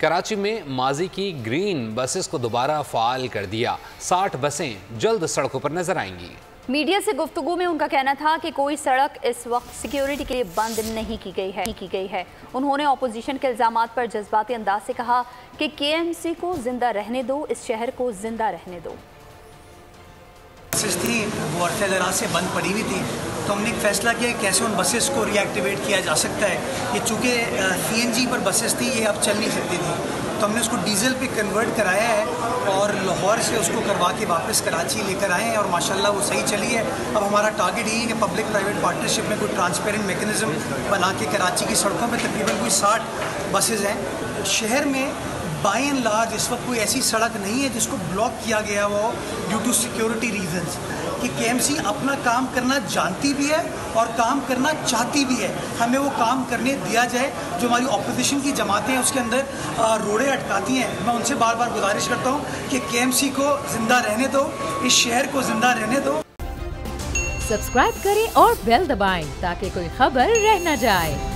कराची में माजी की ग्रीन बसेस को दोबारा फाल कर दिया। साठ बसें जल्द सड़कों पर नज़र आएँगी। मीडिया से गुफ्तगु में उनका कहना था कि कोई सड़क इस वक्त सिक्योरिटी के लिए बंद नहीं की गई है की गई है। उन्होंने अपोजिशन के इल्ज़ाम पर जज्बाती अंदाज से कहा कि केएमसी को ज़िंदा रहने दो इस शहर को ज़िंदा रहने दो। बसेस थी वो अरसे से बंद पड़ी हुई थी। तो हमने एक फ़ैसला किया कैसे उन बसेस को रीएक्टिवेट किया जा सकता है। ये चूँकि सी पर बसेस थी, ये अब चल नहीं सकती थी। तो हमने उसको डीजल पे कन्वर्ट कराया है और लाहौर से उसको करवा के वापस कराची लेकर आए हैं और माशाल्लाह वो सही चली है। अब हमारा टारगेट यही है कि पब्लिक प्राइवेट पार्टनरशिप में कोई ट्रांसपेरेंट मेकनिज़म बना के कराची की सड़कों पर तकरीबन कोई साठ बसेज हैं। शहर में बाई एंड लार्ज इस वक्त कोई ऐसी सड़क नहीं है जिसको ब्लॉक किया गया हो ड्यू टू सिक्योरिटी रीजंस कि के अपना काम करना जानती भी है और काम करना चाहती भी है। हमें वो काम करने दिया जाए, जो हमारी ऑपोजिशन की जमातें हैं, उसके अंदर रोड़े अटकाती हैं। मैं उनसे बार बार गुजारिश करता हूँ कि के को ज़िंदा रहने दो, इस शहर को ज़िंदा रहने दो। सब्सक्राइब करें और बेल दबाएँ, ताकि कोई खबर रह न जाए।